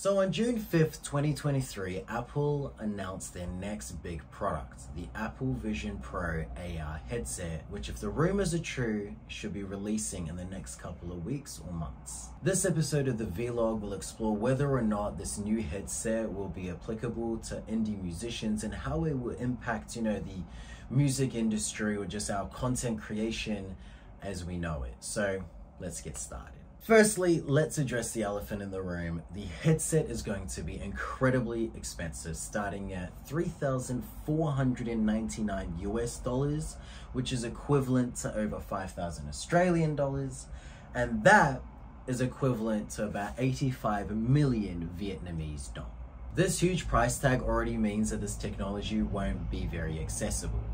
So on June 5th, 2023, Apple announced their next big product, the Apple Vision Pro AR headset, which if the rumors are true, should be releasing in the next couple of weeks or months. This episode of the V Log will explore whether or not this new headset will be applicable to indie musicians and how it will impact, you know, the music industry or just our content creation as we know it. So let's get started. Firstly, let's address the elephant in the room. The headset is going to be incredibly expensive, starting at 3,499 US dollars, which is equivalent to over 5,000 Australian dollars. And that is equivalent to about 85 million Vietnamese dong. This huge price tag already means that this technology won't be very accessible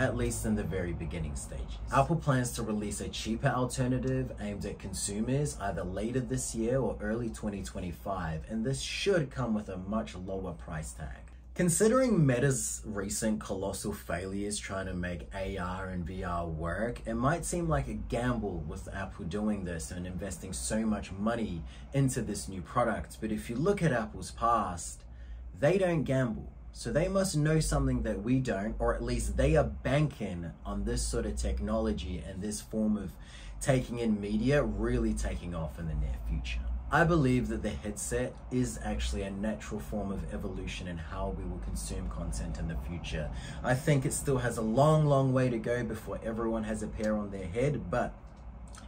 at least in the very beginning stages. Apple plans to release a cheaper alternative aimed at consumers either later this year or early 2025, and this should come with a much lower price tag. Considering Meta's recent colossal failures trying to make AR and VR work, it might seem like a gamble with Apple doing this and investing so much money into this new product. But if you look at Apple's past, they don't gamble. So they must know something that we don't, or at least they are banking on this sort of technology and this form of taking in media really taking off in the near future. I believe that the headset is actually a natural form of evolution in how we will consume content in the future. I think it still has a long, long way to go before everyone has a pair on their head, but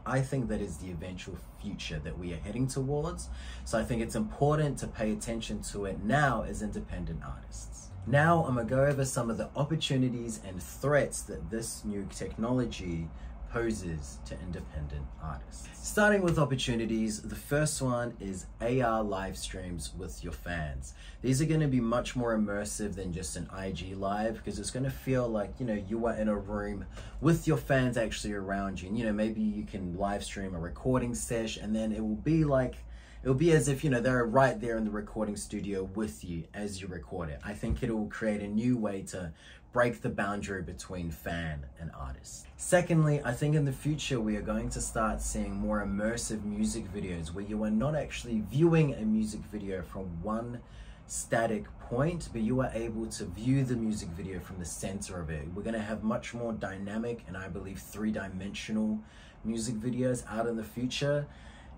I think that is the eventual future that we are heading towards. So I think it's important to pay attention to it now as independent artists. Now I'm gonna go over some of the opportunities and threats that this new technology poses to independent artists. Starting with opportunities, the first one is AR live streams with your fans. These are going to be much more immersive than just an IG live because it's going to feel like, you know, you are in a room with your fans actually around you. And, you know, maybe you can live stream a recording sesh and then it will be like it'll be as if you know they're right there in the recording studio with you as you record it i think it will create a new way to break the boundary between fan and artist. Secondly, I think in the future we are going to start seeing more immersive music videos where you are not actually viewing a music video from one static point, but you are able to view the music video from the center of it. We're going to have much more dynamic and I believe three-dimensional music videos out in the future.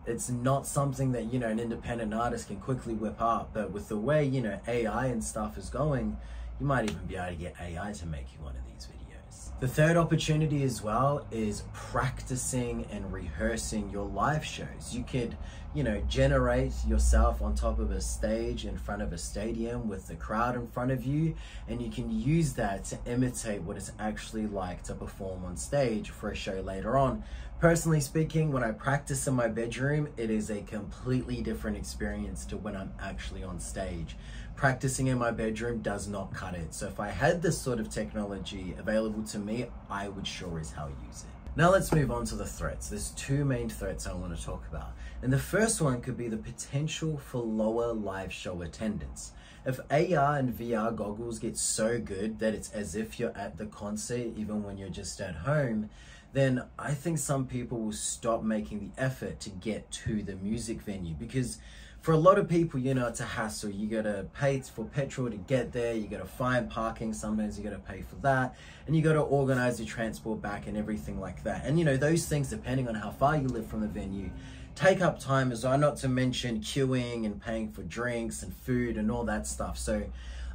It's not something that, you know, an independent artist can quickly whip up, but with the way, you know, AI and stuff is going, you might even be able to get AI to make you one of these videos. The third opportunity as well is practicing and rehearsing your live shows. You could, you know, generate yourself on top of a stage in front of a stadium with the crowd in front of you, and you can use that to imitate what it's actually like to perform on stage for a show later on. Personally speaking, when I practice in my bedroom, it is a completely different experience to when I'm actually on stage practicing in my bedroom does not cut it. So if I had this sort of technology available to me, I would sure as hell use it. Now let's move on to the threats. There's two main threats I want to talk about. And the first one could be the potential for lower live show attendance. If AR and VR goggles get so good that it's as if you're at the concert even when you're just at home, then I think some people will stop making the effort to get to the music venue because for a lot of people, you know, it's a hassle. You gotta pay for petrol to get there, you gotta find parking, sometimes you gotta pay for that, and you gotta organize your transport back and everything like that. And you know, those things, depending on how far you live from the venue, take up time as well, not to mention queuing and paying for drinks and food and all that stuff. So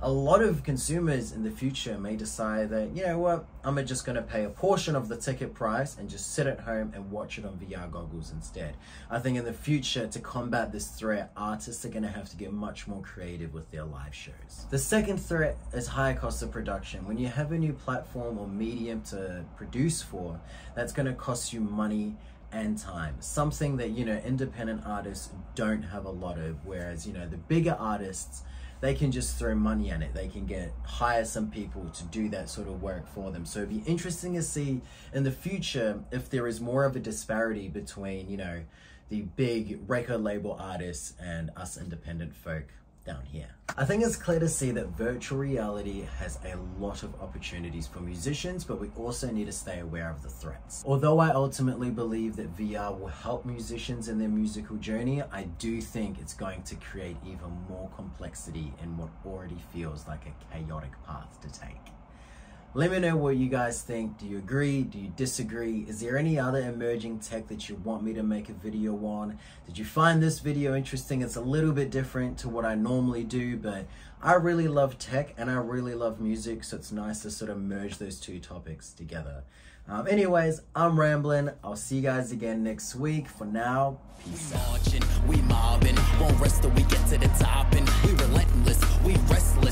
a lot of consumers in the future may decide that, you know what, I'm just going to pay a portion of the ticket price and just sit at home and watch it on VR goggles instead. I think in the future, to combat this threat, artists are going to have to get much more creative with their live shows. The second threat is higher cost of production. When you have a new platform or medium to produce for, that's going to cost you money and time something that you know independent artists don't have a lot of whereas you know the bigger artists they can just throw money at it. They can get hire some people to do that sort of work for them. So it'd be interesting to see in the future if there is more of a disparity between, you know, the big record label artists and us independent folk down here. I think it's clear to see that virtual reality has a lot of opportunities for musicians, but we also need to stay aware of the threats. Although I ultimately believe that VR will help musicians in their musical journey, I do think it's going to create even more complexity in what already feels like a chaotic path to take. Let me know what you guys think. Do you agree? Do you disagree? Is there any other emerging tech that you want me to make a video on? Did you find this video interesting? It's a little bit different to what I normally do, but I really love tech and I really love music, so it's nice to sort of merge those two topics together. Um, anyways, I'm rambling. I'll see you guys again next week. For now, peace out. We mobbing, won't rest till we get to the top, and we relentless, we restless.